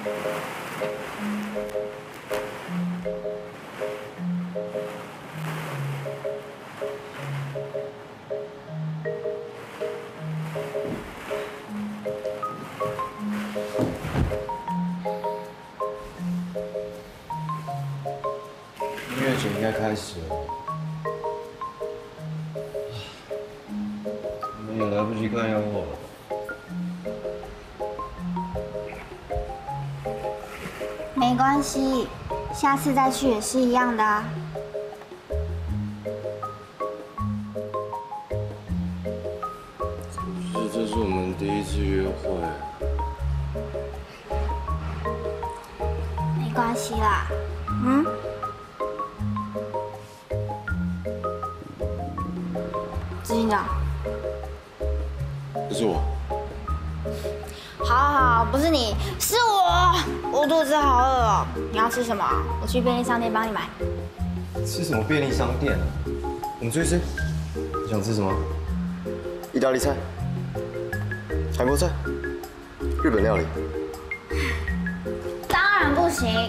音乐节应该开始了，我们也来不及看烟火了。没关系，下次再去也是一样的啊。这这是我们第一次约会，没关系啦，嗯？执行长，不是我。好好好，不是你，是我，子好饿哦。你要吃什么？我去便利商店帮你买。吃什么便利商店啊？我们出去吃。你想吃什么？意大利菜、韩国菜、日本料理。当然不行，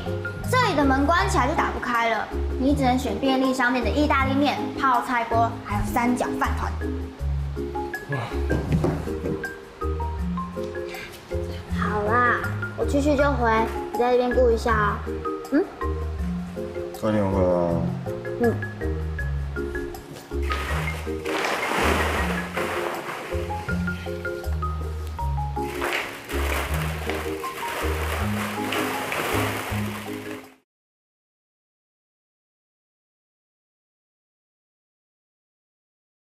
这里的门关起来就打不开了，你只能选便利商店的意大利面、泡菜锅，还有三角饭团。好啦，我去去就回，你在这边顾一下哦。快点回来啊！嗯。